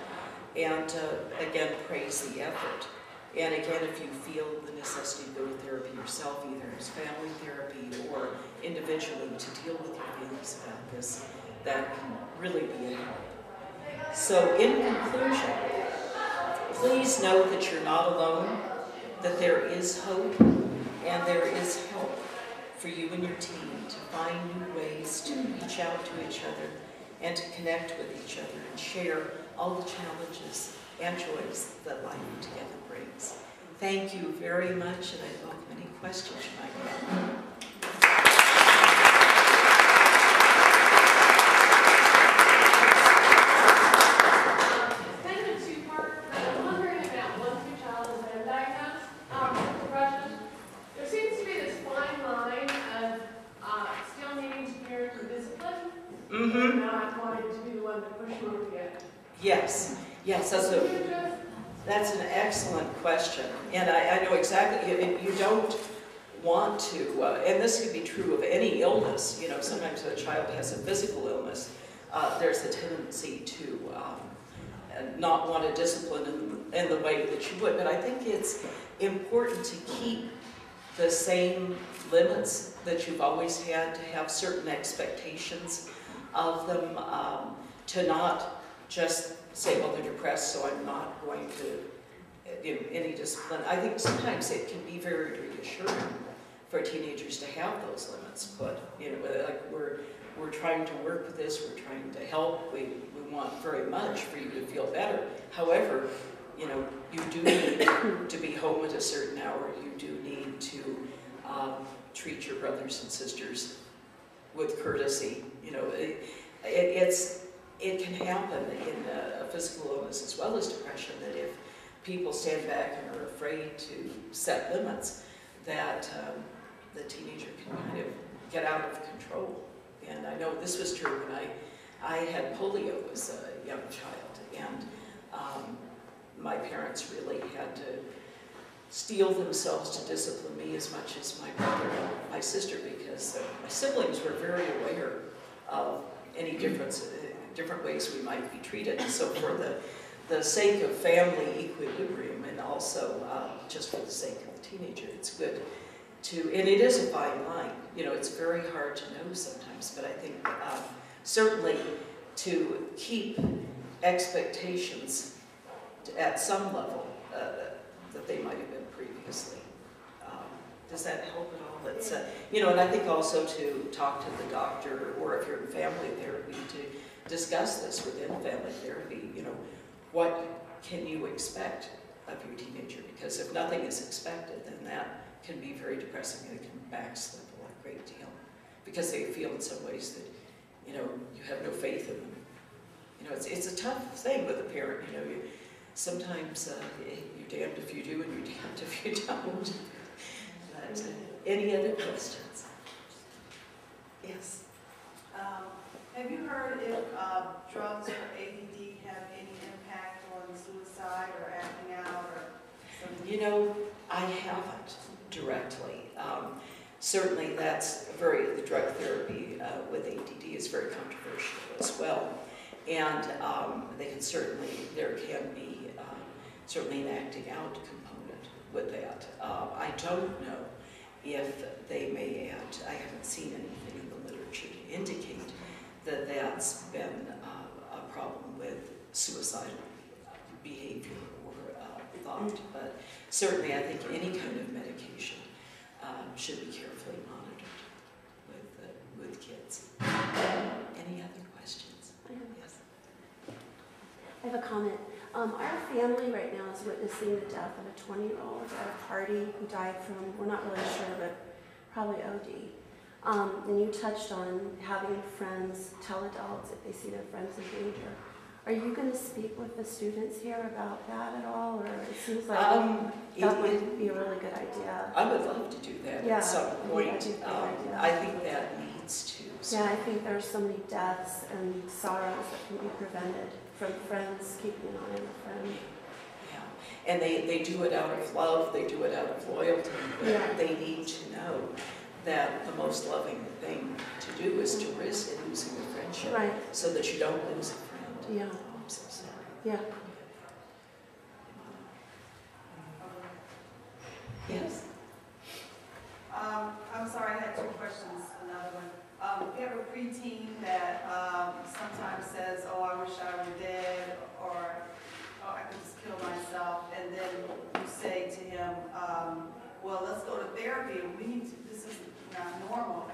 And uh, again, praise the effort. And again, if you feel the necessity to go to therapy yourself, either as family therapy or individually to deal with your feelings about this, that can really be a help. So in conclusion, please know that you're not alone, that there is hope and there is help for you and your team to find new ways to reach out to each other and to connect with each other and share all the challenges and joys that life together brings. Thank you very much, and I welcome any questions you might have. It's kind of a two-part. I'm wondering about once your child has been diagnosed um, with depression, there seems to be this fine line of uh, still needing to parent with discipline Mm-hmm. and not wanting to be the one to push you over the edge. Yes, a, That's an excellent question, and I, I know exactly, you, you don't want to, uh, and this could be true of any illness, you know, sometimes a child has a physical illness, uh, there's a tendency to um, not want to discipline in, in the way that you would, but I think it's important to keep the same limits that you've always had, to have certain expectations of them, um, to not just say, well, they're depressed, so I'm not going to uh, give any discipline. I think sometimes it can be very reassuring for teenagers to have those limits put. You know, like we're we're trying to work with this, we're trying to help, we, we want very much for you to feel better. However, you know, you do need to be home at a certain hour, you do need to um, treat your brothers and sisters with courtesy. You know, it, it, it's it can happen in a, a physical illness as well as depression that if people stand back and are afraid to set limits, that um, the teenager can kind of get out of control. And I know this was true when I, I had polio as a young child, and um, my parents really had to steel themselves to discipline me as much as my brother and my sister because my siblings were very aware of any difference, uh, different ways we might be treated. So for the, the sake of family equilibrium and also uh, just for the sake of the teenager, it's good to, and it is a fine line. You know, it's very hard to know sometimes, but I think uh, certainly to keep expectations at some level uh, that they might have been previously. Um, Does that help at all? It's, uh, you know, and I think also to talk to the doctor, or if you're in family therapy, to discuss this within family therapy, you know, what can you expect of your teenager? Because if nothing is expected, then that can be very depressing and it can backslip a great deal. Because they feel in some ways that, you know, you have no faith in them. You know, it's, it's a tough thing with a parent, you know, you, sometimes uh, you're damned if you do and you're damned if you don't. But, uh, any other questions? Yes. Um, Have you heard if uh, drugs for ADD have any impact on suicide or acting out or something? You know, I haven't directly. Um, certainly that's very, the drug therapy uh, with ADD is very controversial as well. And um, they can certainly, there can be um, certainly an acting out component with that. Uh, I don't know if they may add, I haven't seen anything in the literature to indicate that that's been uh, a problem with suicidal behavior or uh, thought. But certainly, I think any kind of medication um, should be carefully monitored with, uh, with kids. Any other questions? Yes. I have a comment. Um, our family right now is witnessing the death of a 20-year-old at a party who died from, we're not really sure, but probably OD. Um, and you touched on having friends tell adults if they see their friends in danger. Are you going to speak with the students here about that at all, or it seems like Um, that it- might be a really good idea? I would love to do that Yeah, at some I think that'd point. be a great Um. I think that needs to. Yeah, I think there are so many deaths and sorrows that can be prevented from friends keeping an eye on a friend. Yeah, and they, they do it out of love, they do it out of loyalty, Yeah. they need to know that the most loving thing to do is to risk losing a friendship, Right, so that you don't lose a friend. Yeah. I'm so sorry. yeah. Yes? Um, I'm sorry, I had two questions, another one. Um, we have a preteen that, um, sometimes says, oh, I wish I were dead, or, oh, I could just kill myself, and then you say to him, um, well, let's go to therapy, we need to, this is not normal,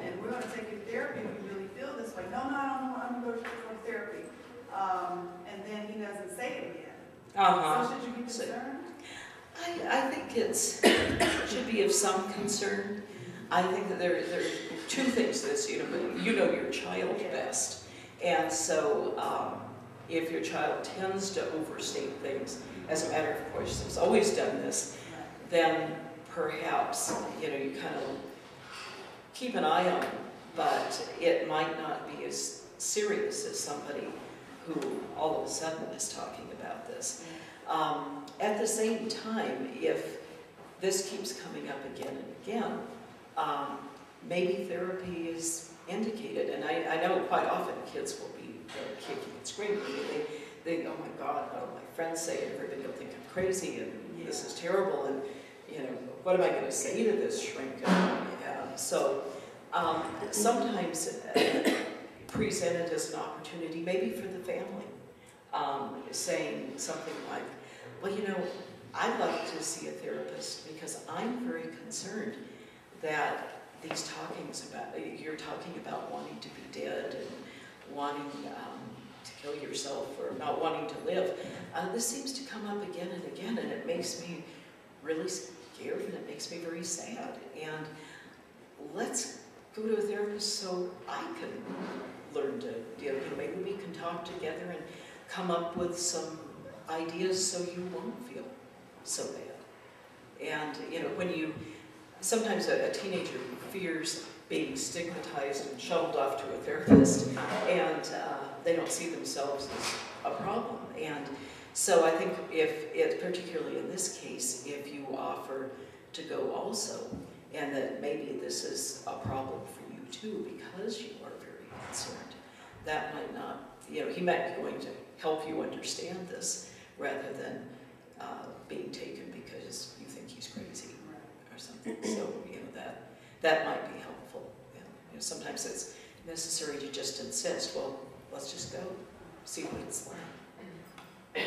and we're gonna take you to therapy if you really feel this way. No, no, I don't know, I'm gonna go to therapy. Um, and then he doesn't say it again. Uh-huh. So should you be So- concerned? I, I think it's, should be of some concern. I think that there, there are two things to this, you know, you know your child Yeah. best. And so, um, if your child tends to overstate things, as a matter of course, has always done this, then perhaps, you know, you kind of keep an eye on but it might not be as serious as somebody who all of a sudden is talking about this. Um, at the same time, if this keeps coming up again and again, um, maybe therapy is indicated. And I, I know quite often kids will be kicking and screaming. They, they, oh my God, oh, my friends say everybody will think I'm crazy and this is terrible. And, you know, what am I going to say to this shrink? Uh, so um, sometimes uh, presented as an opportunity, maybe for the family, um, saying something like, well, you know, I'd like to see a therapist because I'm very concerned that these talkings about, you're talking about wanting to be dead and wanting um, to kill yourself or not wanting to live. Uh, this seems to come up again and again, and it makes me really scared and it makes me very sad. And let's go to a therapist so I can learn to, deal. you know, maybe we can talk together and come up with some ideas so you won't feel so bad. And, you know, when you, sometimes a, a teenager fears being stigmatized and shuttled off to a therapist, and uh, they don't see themselves as a problem. And so I think if it, particularly in this case, if you offer to go also, and that maybe this is a problem for you too, because you are very concerned, that might not, you know, he might be going to help you understand this rather than uh, being taken because you think he's crazy or something. So, you know, that, that might be helpful. You know, You know, sometimes it's necessary to just insist, well, let's just go, see what it's like.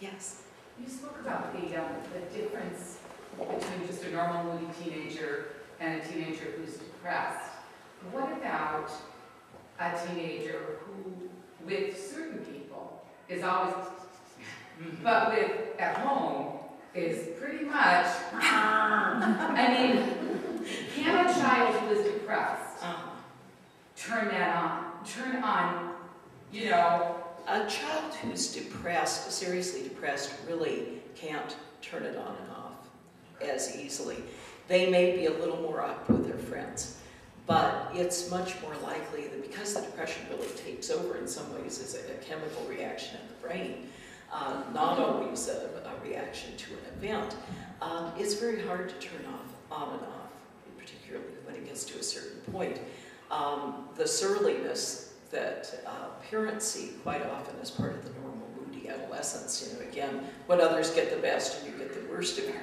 Yes? You spoke about the, um, the difference between just a normal moody teenager and a teenager who's depressed. What about a teenager who, with certain people, is always, but with, at home, is pretty much, I mean, can a child who is depressed Uh-huh. turn that on, turn on, you know, A child who's depressed, seriously depressed, really can't turn it on and off as easily. They may be a little more up with their friends, but it's much more likely that because the depression really takes over in some ways as a, chemical reaction in the brain, uh, not always a, a reaction to an event, um, it's very hard to turn off, on and off, particularly when it gets to a certain point. Um, the surliness that uh, parents see quite often as part of the normal moody adolescence. You know, again, when others get the best and you get the worst of your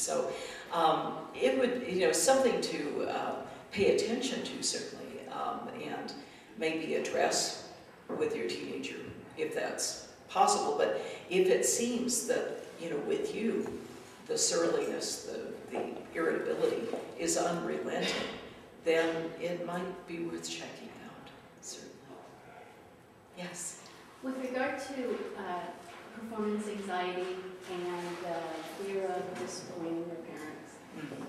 So um, it would, you know, something to uh, pay attention to certainly, um, and maybe address with your teenager if that's possible. But if it seems that, you know, with you, the surliness, the, the irritability is unrelenting, then it might be worth checking out, certainly. Yes? With regard to uh, performance anxiety and uh, fear of disappointing their parents,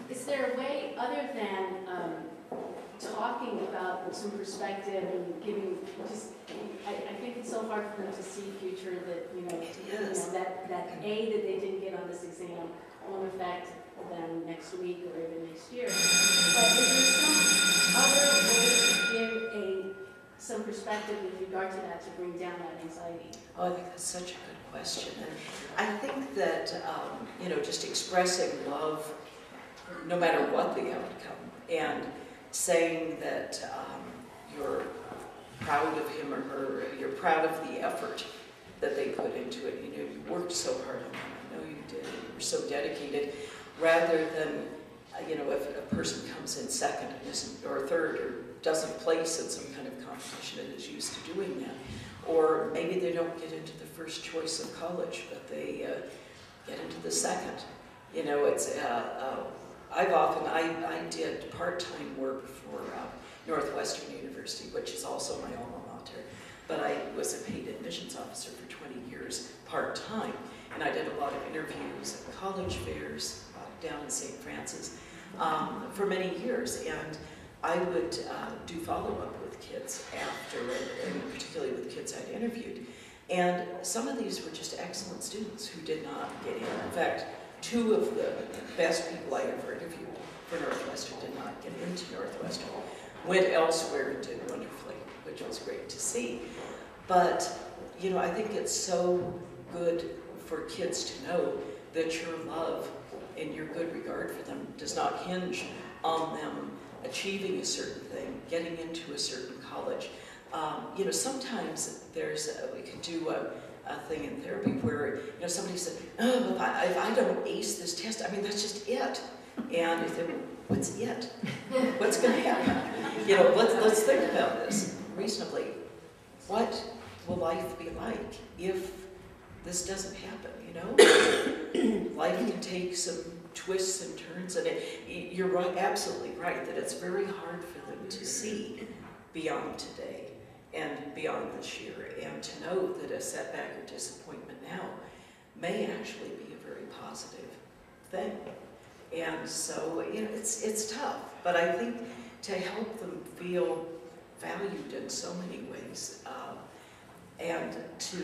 is there a way other than um, talking about some perspective and giving just, I, I think it's so hard for them to see future that, you know, you know, that, that A that they didn't get on this exam won't affect them next week or even next year. But is there some other way to give a, some perspective with regard to that to bring down that anxiety? Oh, I think that's such a good question. And I think that, um, you know, just expressing love, no matter what the outcome, and saying that um, you're proud of him or her, you're proud of the effort that they put into it. You know, you worked so hard on it. I know you did. You were so dedicated. Rather than, uh, you know, if a person comes in second or third, or doesn't place in some kind of competition and is used to doing that. Or maybe they don't get into the first choice of college, but they uh, get into the second. You know, it's, uh, uh, I've often, I, I did part-time work for uh, Northwestern University, which is also my alma mater, but I was a paid admissions officer for 20 years, part-time, and I did a lot of interviews at college fairs uh, down in St. Francis um, for many years, and I would uh, do follow-up with kids after, and, particularly with kids I'd interviewed, and some of these were just excellent students who did not get in. In fact, two of the best people I ever interviewed for Northwestern did not get into Northwestern, went elsewhere and did wonderfully, which was great to see. But, you know, I think it's so good for kids to know that your love and your good regard for them does not hinge on them achieving a certain thing, getting into a certain college. Um, you know, sometimes there's, a, we can do a, a thing in therapy where, you know, somebody said, oh, if I, if I don't ace this test, I mean, that's just it. And if they, what's it? What's going to happen? You know, let's, let's think about this reasonably. What will life be like if this doesn't happen, you know? life can take some twists and turns, and it, you're right, absolutely right, that it's very hard for them to see beyond today and beyond this year, and to know that a setback or disappointment now may actually be a very positive thing. And so, you know, it's, it's tough, but I think to help them feel valued in so many ways, um, and to,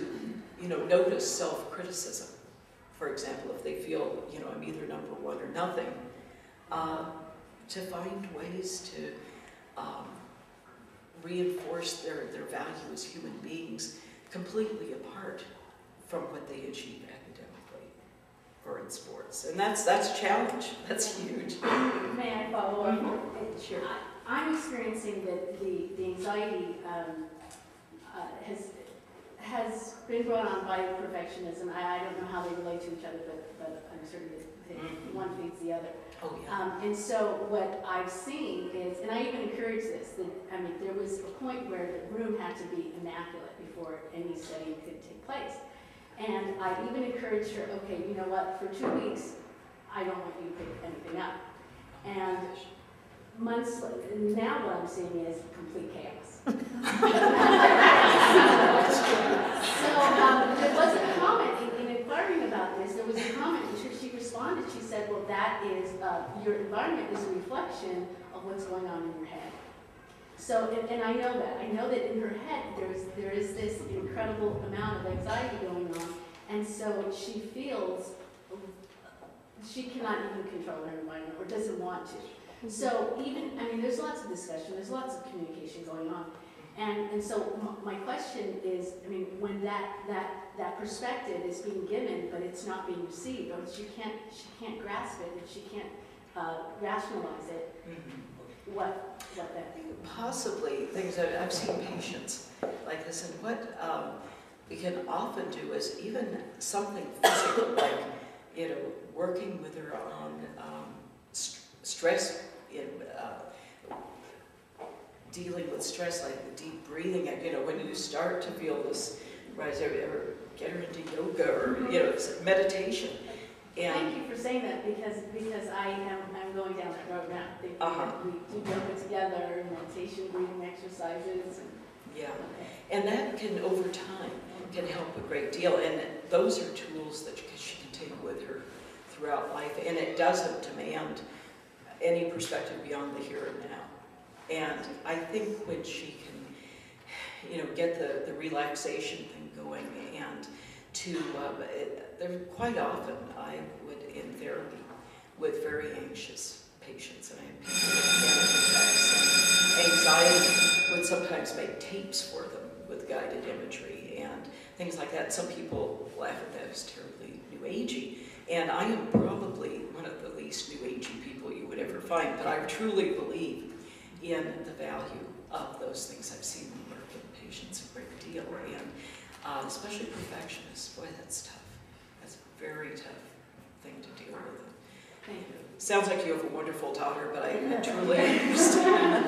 you know, notice self-criticism. For example, if they feel, you know, I'm either number one or nothing, uh, to find ways to um, reinforce their, their value as human beings completely apart from what they achieve academically or in sports. And that's, that's a challenge. That's huge. May I follow up? Sure. I- I'm experiencing that the, the anxiety um, uh, has, has been brought on by perfectionism. I, I don't know how they relate to each other, but, but I'm certain that, Mhm. one feeds the other. Oh, yeah. Um, and so what I've seen is, and I even encourage this, that, I mean, there was a point where the room had to be immaculate before any study could take place. And I even encouraged her, okay, you know what, for two weeks, I don't want you to pick anything up. And months later, now what I'm seeing is complete chaos. So, um, there was a comment in, in inquiring about this, there was a comment which she responded, she said, well, that is, uh, your environment is a reflection of what's going on in your head. So, and, and I know that, I know that in her head, there's, there is this incredible amount of anxiety going on, and so she feels she cannot even control her environment, or doesn't want to. So even, I mean, there's lots of discussion, there's lots of communication going on. And, and so my question is, I mean, when that, that, that perspective is being given, but it's not being received, or she can't, she can't grasp it, and she can't uh, rationalize it, Mhm. what, what that Possibly things that I've seen patients like this, and what um, we can often do is even something physical, like you know, working with her on um, st- stress in uh, dealing with stress, like the deep breathing. You know, when you start to feel this rise, or, or get her into yoga or you know, meditation, And, Thank you for saying that, because, because I am, I'm going down that road now. Thinking Uh-huh. We do yoga together, meditation, breathing exercises, and, yeah, okay. and that can, over time, can help a great deal. And those are tools that she can take with her throughout life. And it doesn't demand any perspective beyond the here and now. And I think when she can, you know, get the, the relaxation thing going and to, um, it, there, quite often I would, in therapy, with very anxious patients, and I have people anxiety, would sometimes make tapes for them with guided imagery and things like that. Some people laugh at that as terribly new agey, and I am probably one of the least new agey people you would ever find, but I truly believe in the value of those things. I've seen them work with patients a great deal, and uh, especially perfectionists. Boy, that's tough. That's a very tough thing to deal with. Thank you. Sounds like you have a wonderful daughter, but I I truly understand.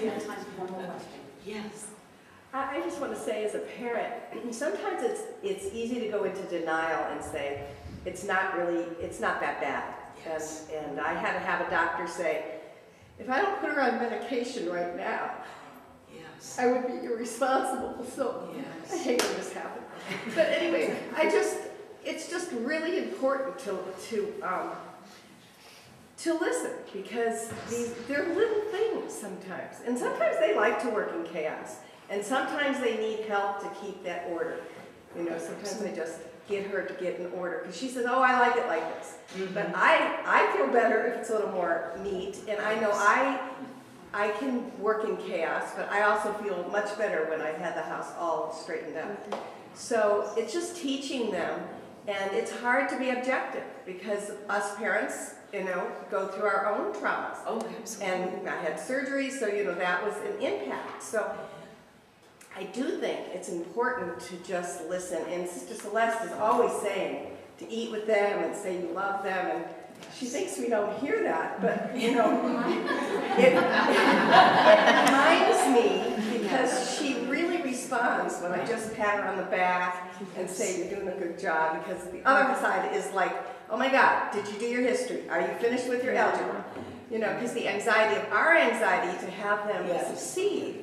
We have time for one more question. Yes. I, I just want to say as a parent, sometimes it's, it's easy to go into denial and say, it's not really, it's not that bad. Yes. And, I had to have a doctor say, if I don't put her on medication right now, Yes. I would be irresponsible, so I hate when this happened. But anyway, I just, it's just really important to, to, um, to listen because these, they're little things sometimes. And sometimes they like to work in chaos. And sometimes they need help to keep that order. You know, sometimes they just get her to get in order because she says, oh, I like it like this. Mm-hmm. But I, I feel better if it's a little more neat, and I know I, I can work in chaos, but I also feel much better when I've had the house all straightened out. Mm-hmm. So it's just teaching them, and it's hard to be objective because us parents, you know, go through our own traumas. Oh, absolutely. And I had surgery, so you know that was an impact. So I do think it's important to just listen. And Sister Celeste is always saying to eat with them and say you love them. And she thinks we don't hear that, but you know, it, it reminds me because she really responds when I just pat her on the back and say you're doing a good job. Because the other side is like, oh my God, did you do your history? Are you finished with your algebra? You know, because the anxiety of our anxiety to have them Yes. succeed.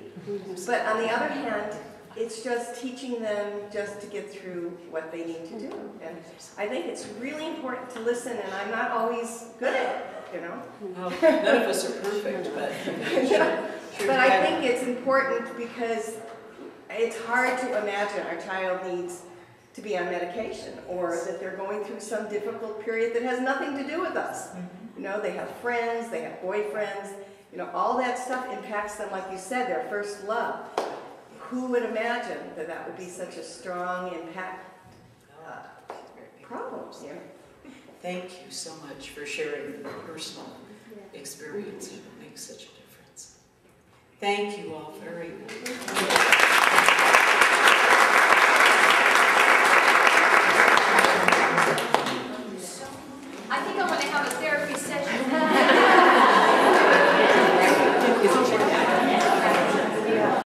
But on the other hand, it's just teaching them just to get through what they need to do. And I think it's really important to listen, and I'm not always good at it, you know? Well, none of us are perfect, but sure But I think it's important because it's hard to imagine our child needs to be on medication or that they're going through some difficult period that has nothing to do with us. Mm-hmm. You know, they have friends, they have boyfriends, you know, all that stuff impacts them, like you said, their first love. Who would imagine that that would be such a strong impact uh, know? Thank you so much for sharing your personal experience. It makes such a difference. Thank you all very much.